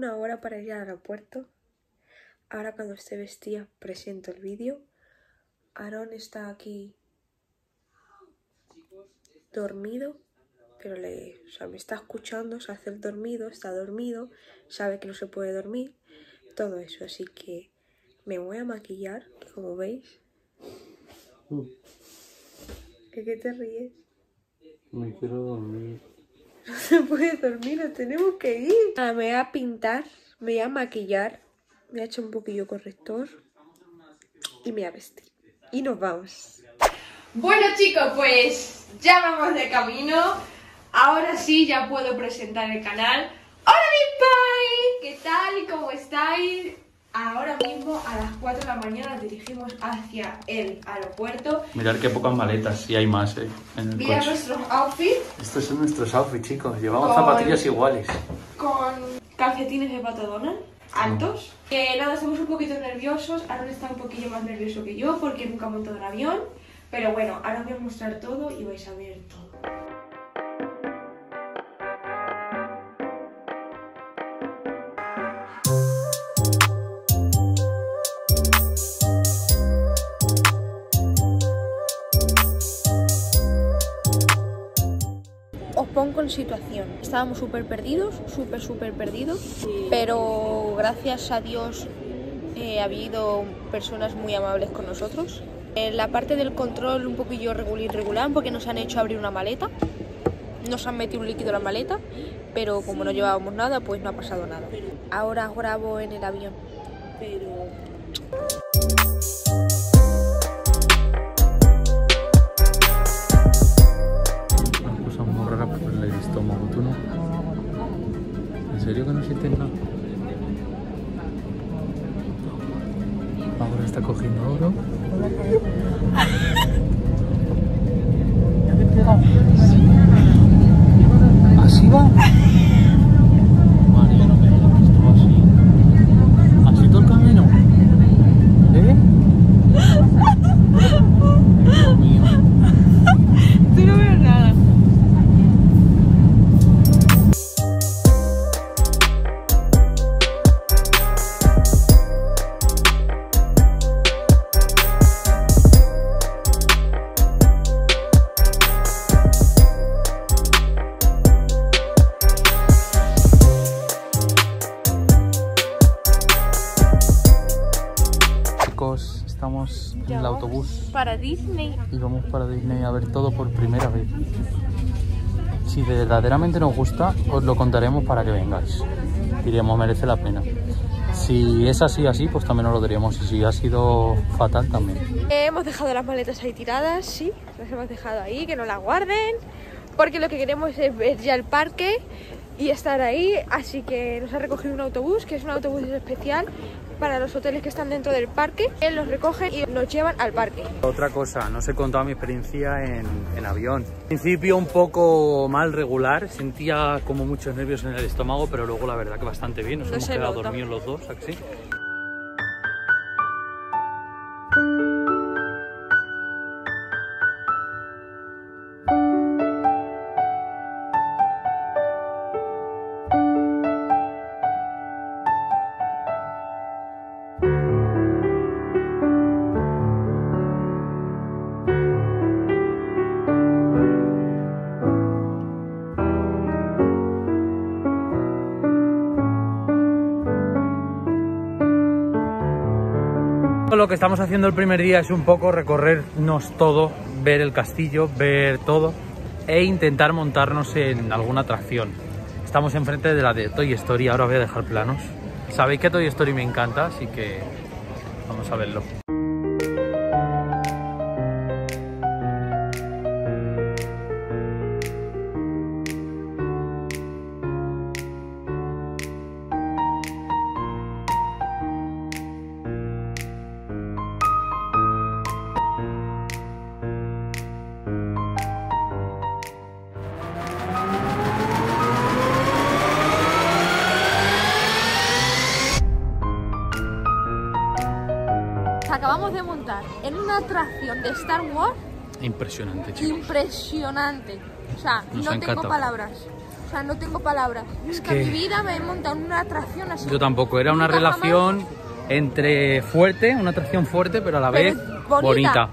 una hora para ir al aeropuerto. Ahora cuando esté vestida presento el vídeo. Aaron está aquí dormido, pero le, o sea, me está escuchando, se hace el dormido, está dormido, sabe que no se puede dormir, todo eso. Así que me voy a maquillar, como veis. ¿De qué te ríes? Me quiero dormir. No se puede dormir, nos tenemos que ir. Nada, me voy a pintar, me voy a maquillar, me voy a echar un poquillo corrector y me voy a vestir. Y nos vamos. Bueno chicos, pues ya vamos de camino. Ahora sí ya puedo presentar el canal. ¡Hola mi pai! ¿Qué tal cómo estáis? Ahora mismo a las 4 de la mañana nos dirigimos hacia el aeropuerto. Mirad qué pocas maletas, y hay más, eh, en el Mira coche. nuestros outfits Estos son nuestros outfits, chicos. Llevamos Con- zapatillas iguales. con calcetines de pato Donald altos. Que nada, estamos un poquito nerviosos. Aaron está un poquillo más nervioso que yo porque nunca ha montado en avión. Pero bueno, ahora os voy a mostrar todo y vais a ver todo. Situación. Estábamos súper perdidos, súper, súper perdidos, pero gracias a Dios eh, ha habido personas muy amables con nosotros. En la parte del control un poquillo regular, irregular porque nos han hecho abrir una maleta. Nos han metido un líquido en la maleta, pero como no llevábamos nada, pues no ha pasado nada. Ahora grabo en el avión. Pero estamos en el autobús Para Disney. y vamos para Disney a ver todo por primera vez. Si verdaderamente nos gusta, os lo contaremos para que vengáis. Diríamos, merece la pena. Si es así, así, pues también os lo diríamos. Y si ha sido fatal, también. Eh, hemos dejado las maletas ahí tiradas, sí, las hemos dejado ahí, que no las guarden, porque lo que queremos es ver ya el parque y estar ahí, así que nos ha recogido un autobús, que es un autobús especial para los hoteles que están dentro del parque, Él los recogen y nos llevan al parque. Otra cosa, no os he contado mi experiencia en, en avión. Al principio un poco mal regular, sentía como muchos nervios en el estómago, pero luego la verdad que bastante bien. Nos No hemos quedado dormidos los dos, ¿a que sí? Lo que estamos haciendo el primer día es un poco recorrernos todo, ver el castillo, ver todo e intentar montarnos en alguna atracción. Estamos enfrente de la de Toy Story, ahora voy a dejar planos. Sabéis que Toy Story me encanta, así que vamos a verlo. Una atracción de Star Wars Impresionante, chicos. impresionante. O sea, Nos no tengo palabras. O sea, no tengo palabras. Es Nunca en mi vida me he montado en una atracción así. Yo tampoco, era una relación entre fuerte, una atracción fuerte, pero a la Pero vez bonita. bonita.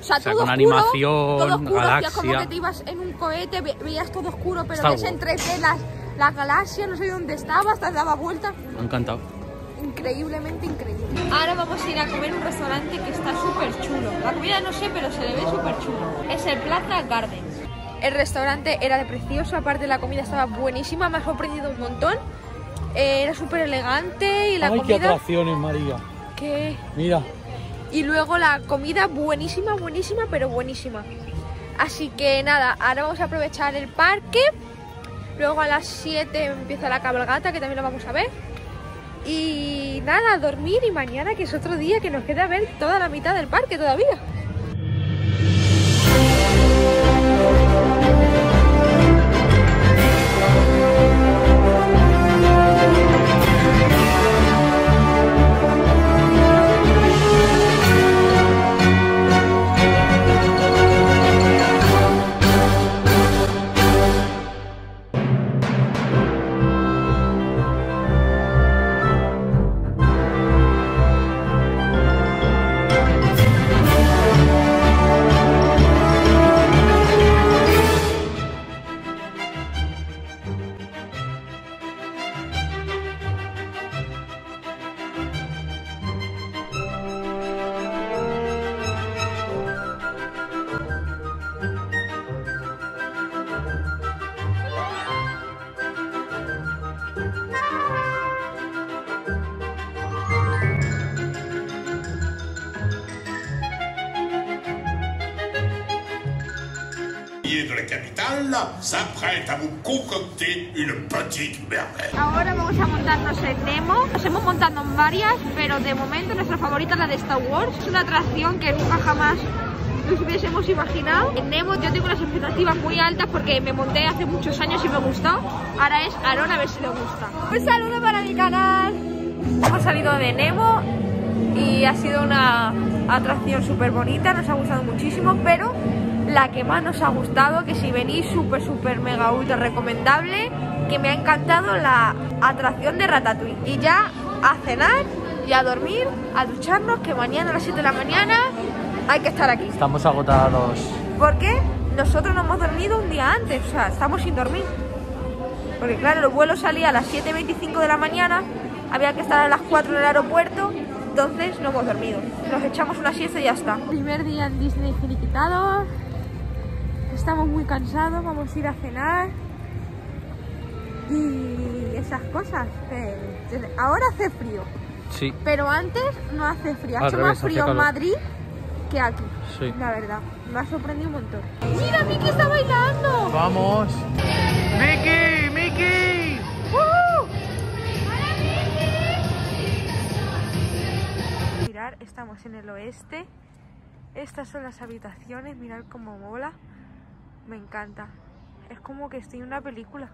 O sea, O sea, todo con oscuro, animación, todo oscuro, hacía como galaxia. que te ibas en un cohete, ve- veías todo oscuro, pero ves entre las, las galaxias, no sé dónde estabas, te daba vuelta. Me ha encantado. Increíblemente increíble. Ahora vamos a ir a comer a un restaurante que está súper chulo. La comida no sé, pero se le ve súper chulo. Es el Plaza Gardens. El restaurante era de precioso, aparte la comida estaba buenísima, me ha sorprendido un montón. Eh, era súper elegante y la comida... atracciones, María. que Mira. Y luego la comida buenísima, buenísima, pero buenísima. Así que nada, ahora vamos a aprovechar el parque. Luego a las 7 empieza la cabalgata, que también lo vamos a ver. Y nada, dormir y mañana, que es otro día que nos queda ver toda la mitad del parque todavía. De la capitale s'apprête à vous concocter une petite merveille. Ahora vamos a montarnos en Nemo. Nos hemos montado en varias, pero de momento nuestra favorita es la de Star Wars. Es una atracción que nunca jamás nos hubiésemos imaginado. En Nemo yo tengo unas expectativas muy altas porque me monté hace muchos años y me gustó. Ahora es Aaron a ver si le gusta. Un saludo para mi canal. Hemos salido de Nemo y ha sido una atracción súper bonita, nos ha gustado muchísimo, pero la que más nos ha gustado, que si venís súper, súper, mega, ultra recomendable, que me ha encantado la atracción de Ratatouille. Y ya a cenar y a dormir, a ducharnos, que mañana a las 7 de la mañana hay que estar aquí. Estamos agotados. Porque nosotros no hemos dormido un día antes, o sea, estamos sin dormir. Porque claro, el vuelo salía a las 7.25 de la mañana, había que estar a las 4 en el aeropuerto, entonces no hemos dormido. Nos echamos una siesta y ya está. Primer día en Disney finiquitado, estamos muy cansados, vamos a ir a cenar y esas cosas. Ahora hace frío, Sí, pero antes no hace frío. Ha hecho más frío en. Madrid que aquí. sí. La verdad, me ha sorprendido un montón. ¡Mira, Miki está bailando! ¡Vamos! ¡Mickey! ¡Mickey! Mirar, estamos en el oeste. Estas son las habitaciones, mirar cómo mola. Me encanta. Es como que estoy en una película.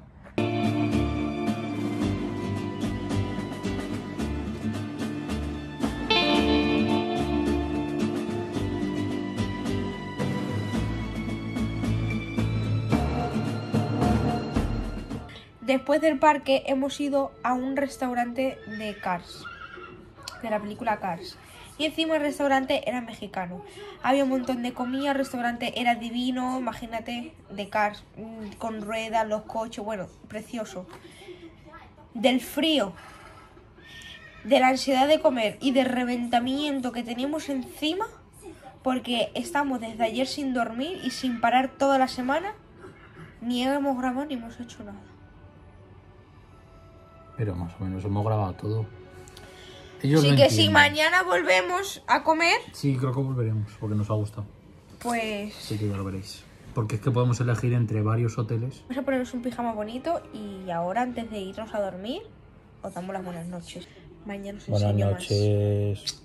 Después del parque hemos ido a un restaurante de Cars, de la película Cars. Y encima el restaurante era mexicano. Había un montón de comida, el restaurante era divino, imagínate, de Cars, mm, con ruedas, los coches, bueno, precioso. Del frío, de la ansiedad de comer y del reventamiento que teníamos encima, porque estamos desde ayer sin dormir y sin parar toda la semana, ni hemos grabado ni hemos hecho nada. Pero más o menos hemos grabado todo. Ellos Así que si mañana volvemos a comer, Sí, creo que volveremos, porque nos ha gustado. pues Así que ya lo veréis. Porque es que podemos elegir entre varios hoteles. vamos a ponernos un pijama bonito y ahora antes de irnos a dormir os damos las buenas noches. Mañana os Buenas enseño noches.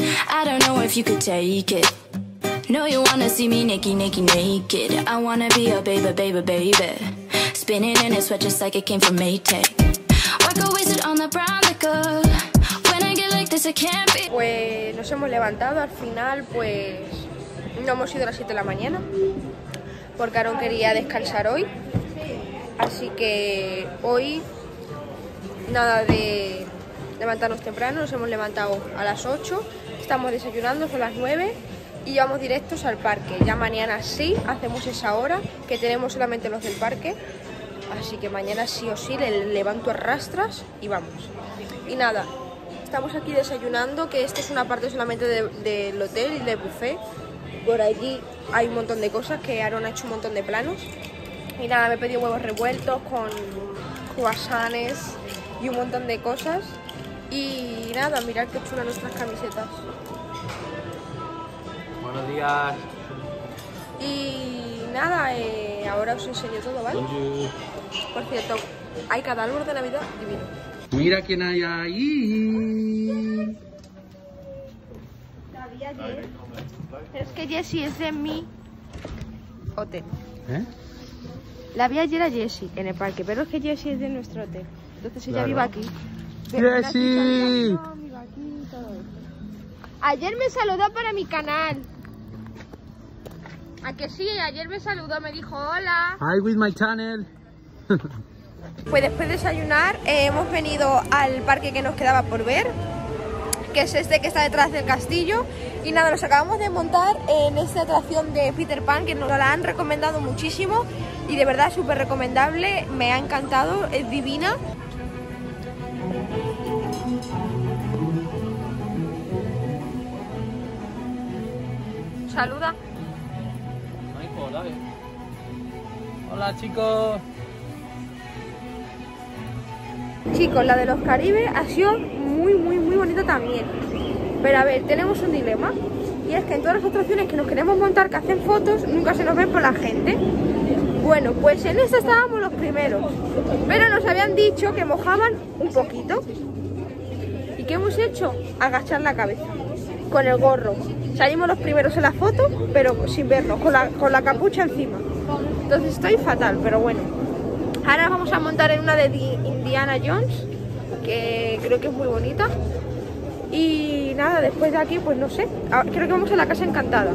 I don't know if you could take it. No, you wanna see me naked, naked, naked. I wanna be a baby, baby, baby. Spinning in a sweat just like it came from Maytag. Work a wasted on the brown liquor. Pues nos hemos levantado, al final pues no hemos ido a las 7 de la mañana. porque Aaron quería descansar hoy. Así que hoy nada de levantarnos temprano, nos hemos levantado a las 8, estamos desayunando, son las 9 y vamos directos al parque. Ya mañana sí, hacemos esa hora que tenemos solamente los del parque. Así que mañana sí o sí le levanto a rastras y vamos. Y nada, estamos aquí desayunando, que esta es una parte solamente de- del hotel y del buffet. Por allí hay un montón de cosas que Aaron ha hecho un montón de planos. Y nada, me he pedido huevos revueltos con croissants y un montón de cosas. Y nada, mirad qué chulas nuestras camisetas. Buenos días. Y nada, eh, ahora os enseño todo, ¿vale? Por cierto, hay cada árbol de Navidad divino. Mira quién hay ahí. La vi ayer. Pero es que Jessie es de mi hotel. ¿Eh? La vi ayer a Jessie en el parque, pero es que Jessie es de nuestro hotel. Entonces ella Claro. vive aquí. Jessie. Ayer me saludó para mi canal. ¿A que sí? Ayer me saludó, me dijo hola. Hi with my channel. Pues después de desayunar eh, hemos venido al parque que nos quedaba por ver, que es este que está detrás del castillo. Y nada, nos acabamos de montar en esta atracción de Peter Pan, que nos la han recomendado muchísimo y de verdad súper recomendable, me ha encantado, es divina. Saluda. Hola chicos. Chicos, la de los Caribes ha sido muy, muy, muy bonita también. Pero a ver, tenemos un dilema. Y es que en todas las atracciones que nos queremos montar, que hacen fotos, nunca se nos ven por la gente. Bueno, pues en esta estábamos los primeros. Pero nos habían dicho que mojaban un poquito. ¿Y qué hemos hecho? Agachar la cabeza. Con el gorro. Salimos los primeros en la foto, pero sin vernos, con la, con la capucha encima. Entonces estoy fatal, pero bueno. Ahora vamos a montar en una de Indiana Jones, que creo que es muy bonita. Y nada, después de aquí, pues no sé. Ah, Creo que vamos a la casa encantada.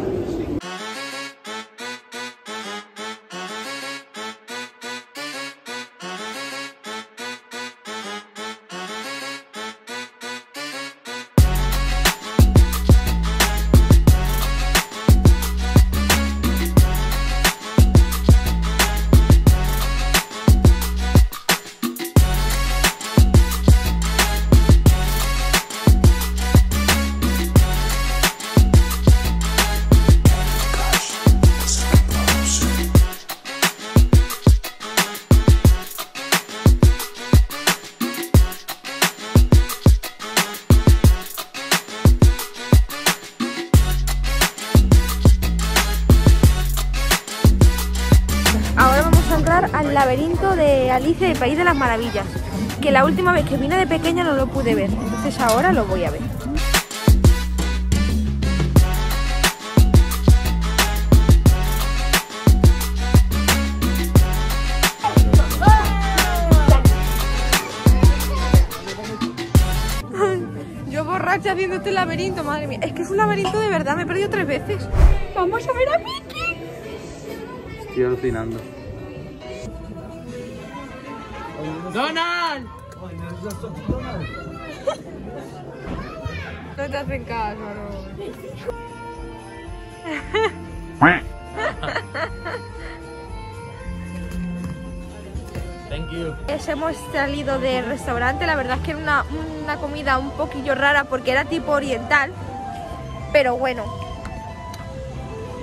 País de las Maravillas, que la última vez que vine de pequeña no lo pude ver, entonces ahora lo voy a ver. Yo borracha haciendo este laberinto, madre mía. Es que es un laberinto de verdad, me he perdido tres veces. Vamos a ver a Mickey. Estoy alucinando. ¡Donald! No te hacen caso, no. Thank you. Es, hemos salido del restaurante, la verdad es que era una, una comida un poquillo rara porque era tipo oriental, pero bueno,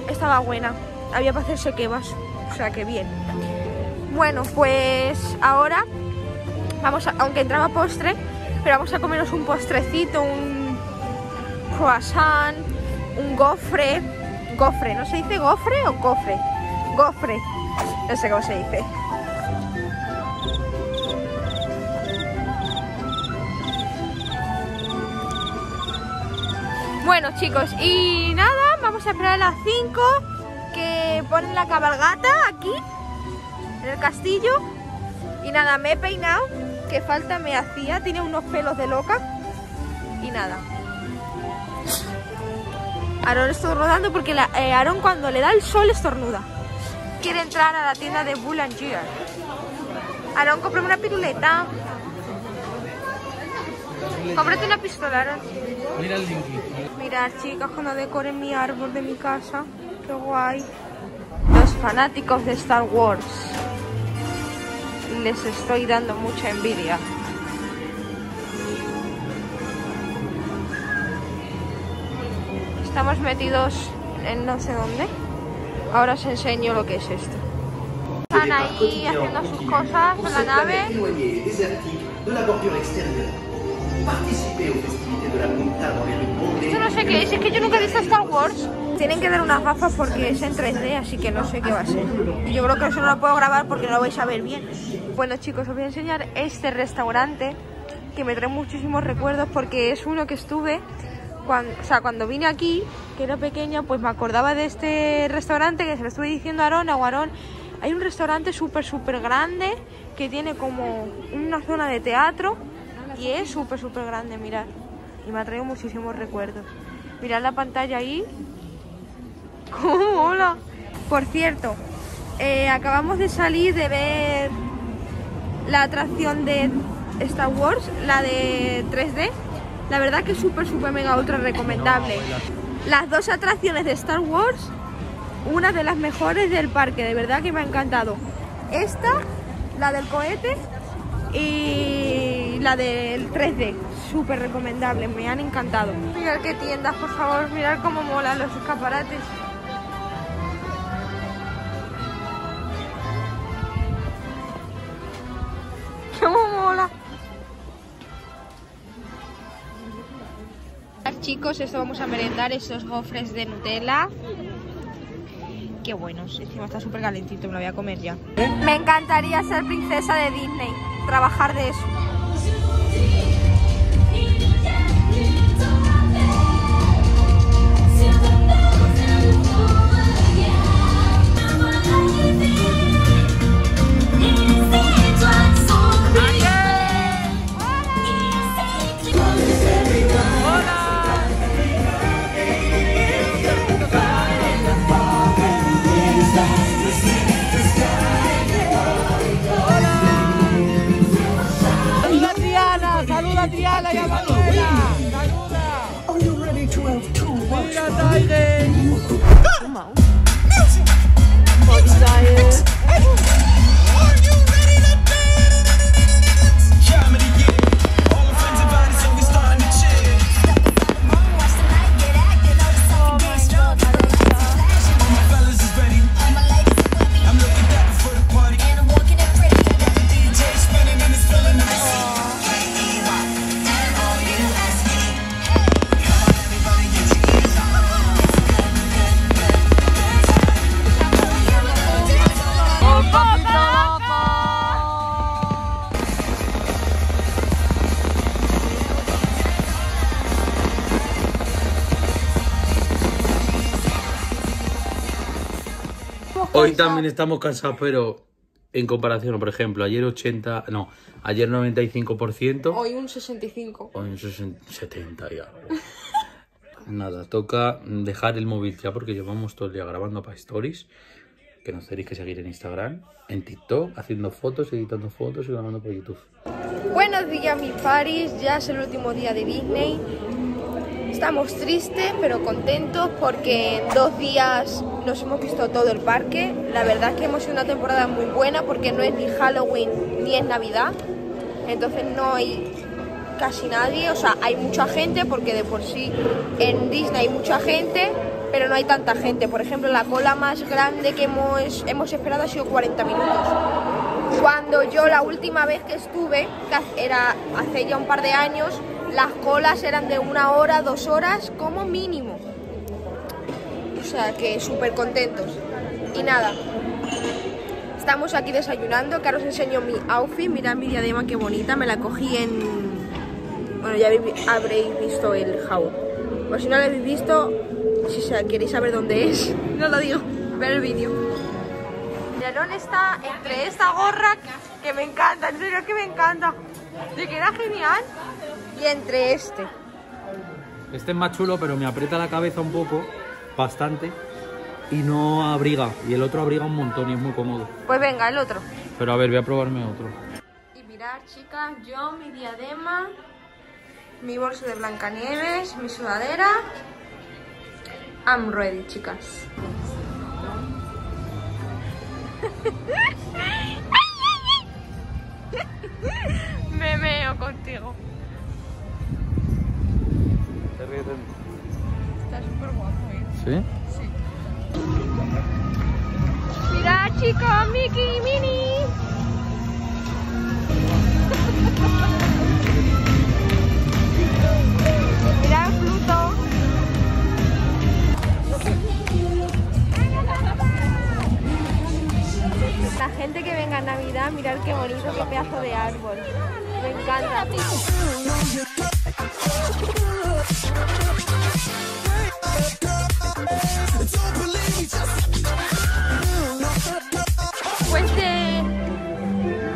estaba buena, había para hacerse kebabs, o sea que bien. Bueno, pues ahora vamos a, aunque entraba postre, pero vamos a comernos un postrecito, un croissant, un gofre, gofre, ¿no se dice gofre o cofre? Gofre, no sé cómo se dice. Bueno chicos, y nada, vamos a esperar a las 5 que ponen la cabalgata aquí, en el castillo. Y nada, me he peinado, que falta me hacía, tiene unos pelos de loca. Y nada. Aaron estornudando porque la, eh, Aaron cuando le da el sol estornuda. quiere entrar a la tienda de Boulanger. Aaron, cómprame una piruleta. Cómprate una pistola, Aaron. Mira el Linky. Mirad, chicas, cuando decoren mi árbol de mi casa. Qué guay. Los fanáticos de Star Wars. Les estoy dando mucha envidia. Estamos metidos en no sé dónde. Ahora os enseño lo que es esto. Están ahí haciendo sus cosas en la nave. de festivités Esto no sé qué es, es que yo nunca he visto Star Wars. Tienen que dar unas gafas porque es en 3D, así que no sé qué va a ser. Yo creo que eso no lo puedo grabar porque no lo vais a ver bien. Bueno chicos, os voy a enseñar este restaurante que me trae muchísimos recuerdos porque es uno que estuve cuando, o sea, cuando vine aquí, que era pequeña, pues me acordaba de este restaurante que se lo estuve diciendo a Aarón, a Aarón. Hay un restaurante súper, súper grande que tiene como una zona de teatro y es súper, súper grande, mirad. Y me ha traído muchísimos recuerdos. Mirad la pantalla ahí. ¡Cómo mola! Por cierto, eh, acabamos de salir de ver la atracción de Star Wars, la de 3D. La verdad que es súper, súper, mega, ultra recomendable. Las dos atracciones de Star Wars, una de las mejores del parque, de verdad que me ha encantado. Esta, la del cohete y la del 3D, súper recomendable, me han encantado. Mirad qué tiendas, por favor, mirad cómo molan los escaparates. ¡Cómo mola! Chicos, esto vamos a merendar esos gofres de Nutella. Qué buenos, encima está súper calentito, me lo voy a comer ya. Me encantaría ser princesa de Disney, trabajar de eso. ¡Saluda Hoy también estamos cansados, pero en comparación, por ejemplo, ayer 80, no, ayer 95%, Hoy un 65. hoy un 60, 70 ya. Nada, toca dejar el móvil ya porque llevamos todo el día grabando para stories, que nos tenéis que seguir en Instagram, en TikTok, haciendo fotos, editando fotos y grabando por YouTube. Buenos días, mis paris. Ya es el último día de Disney. Estamos tristes, pero contentos porque en dos días nos hemos visto todo el parque. La verdad es que hemos sido una temporada muy buena porque no es ni Halloween ni es Navidad. Entonces no hay casi nadie. O sea, hay mucha gente porque de por sí en Disney hay mucha gente, pero no hay tanta gente. Por ejemplo, la cola más grande que hemos, hemos esperado ha sido 40 minutos. Cuando yo la última vez que estuve, era hace ya un par de años, las colas eran de una hora, dos horas como mínimo. O sea que súper contentos. Y nada, estamos aquí desayunando, que ahora os enseño mi outfit. Mirad mi diadema qué bonita, me la cogí en... Bueno, ya habréis visto el haul. O si no lo habéis visto, si queréis saber dónde es, no lo digo, ver el vídeo. Aaron está entre esta gorra que me encanta, en serio que me encanta. Le queda genial. Y entre este. Este es más chulo, pero me aprieta la cabeza un poco, bastante. y no abriga. Y el otro abriga un montón y es muy cómodo. Pues venga, el otro. Pero a ver, voy a probarme otro. Y mirad, chicas, yo, mi diadema, mi bolso de Blancanieves, mi sudadera. I'm ready, chicas. Me meo contigo. Está súper guapo, ¿eh? ¿Sí? Mira, chicos, Mickey y Minnie. Mira, Pluto. La gente que venga a Navidad, mirad qué bonito, qué pedazo de árbol. Me encanta. Después de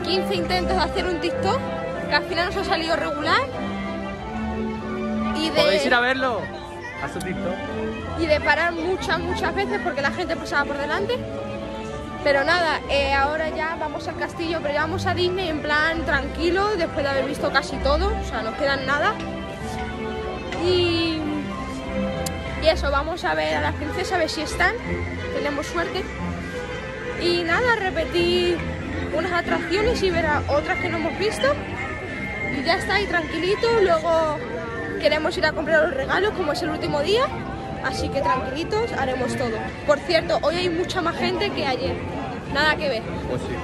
15 intentos de hacer un TikTok, que al final nos ha salido regular. Y ¿Podéis ir de, a verlo? A su TikTok. y de parar muchas, muchas veces porque la gente pasaba por delante. Pero nada, eh, ahora ya vamos al castillo, pero ya vamos a Disney en plan tranquilo, después de haber visto casi todo, o sea, no quedan nada. Y, y eso, vamos a ver a las princesas, a ver si están, tenemos suerte. Y nada, repetir unas atracciones y ver a otras que no hemos visto. Y ya está, y tranquilito. Luego queremos ir a comprar los regalos, como es el último día. Así que tranquilitos, haremos todo. Por cierto, hoy hay mucha más gente que ayer. Nada que ver. Pues sí.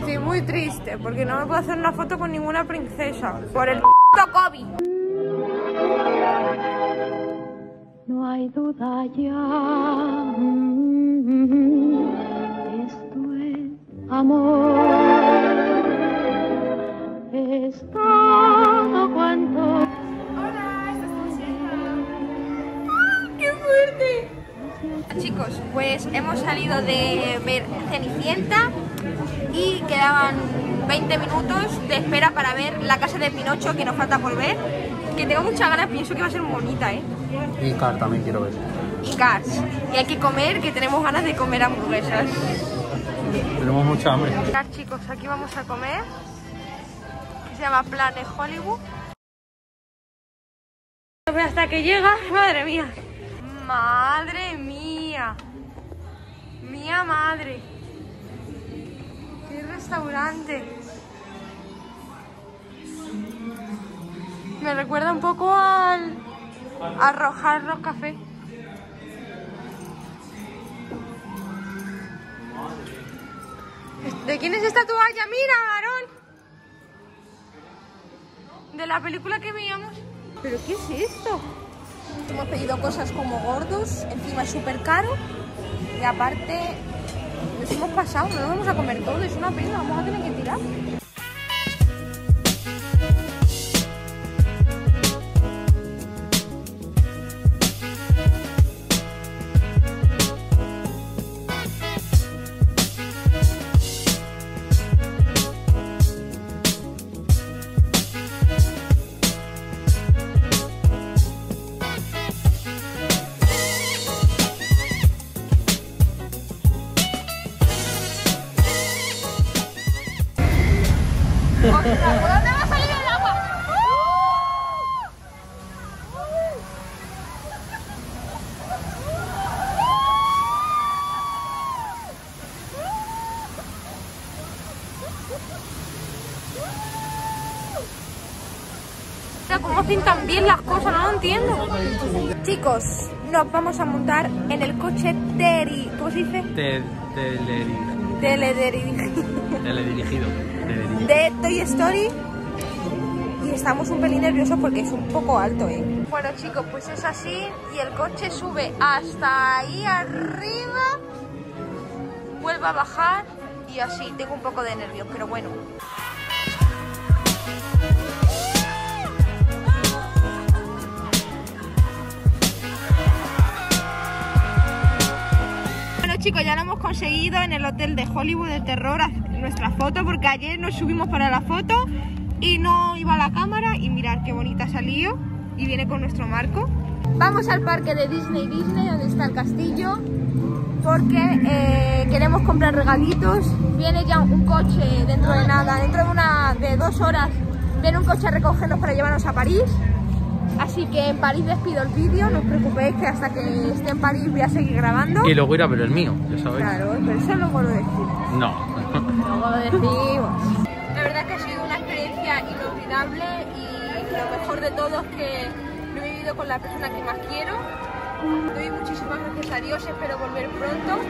Estoy muy triste porque no me puedo hacer una foto con ninguna princesa. Por el p*** COVID. No hay duda ya. mm, Esto es amor. Es todo cuanto. Chicos, pues hemos salido de ver Cenicienta y quedaban 20 minutos de espera para ver la casa de Pinocho que nos falta por ver. Que tengo muchas ganas, pienso que va a ser bonita, ¿eh? Y Car también quiero ver. Y Cars. Y hay que comer, que tenemos ganas de comer hamburguesas. Tenemos mucha hambre. Mirad, chicos, aquí vamos a comer. Que se llama Planet Hollywood. Pero hasta que llega, madre mía. Madre mía. Mía madre. Qué restaurante. Me recuerda un poco al a Rojarros Café. ¿De quién es esta toalla? Mira, Aarón. De la película que veíamos. ¿Pero qué es esto? Hemos pedido cosas como gordos, encima es súper caro. Y aparte, nos hemos pasado, no nos vamos a comer todo, es una pena, vamos a tener que tirar. Bien las cosas? No lo entiendo. Chicos, nos vamos a montar en el coche Teri. ¿Cómo se dice? Te, Teledirigido. teledirigido. Teledirigido. de Toy Story y estamos un pelín nerviosos porque es un poco alto, ¿eh? Bueno chicos, pues es así y el coche sube hasta ahí arriba, vuelve a bajar y así, tengo un poco de nervios, pero bueno. Chicos, ya lo hemos conseguido en el hotel de Hollywood de terror nuestra foto porque ayer nos subimos para la foto y no iba la cámara y mirad qué bonita salió y viene con nuestro marco. Vamos al parque de Disney Disney donde está el castillo porque eh, queremos comprar regalitos. Viene ya un coche dentro de nada, dentro de una de dos horas, viene un coche a recogernos para llevarnos a París. Así que en París despido el vídeo, no os preocupéis que hasta que esté en París voy a seguir grabando. Y luego ir a ver el mío, ya sabéis. Claro, pero eso luego lo decimos. No. Luego lo decimos. La verdad que ha sido una experiencia inolvidable y lo mejor de todo es que lo he vivido con la persona que más quiero. Doy muchísimas gracias a Dios, espero volver pronto.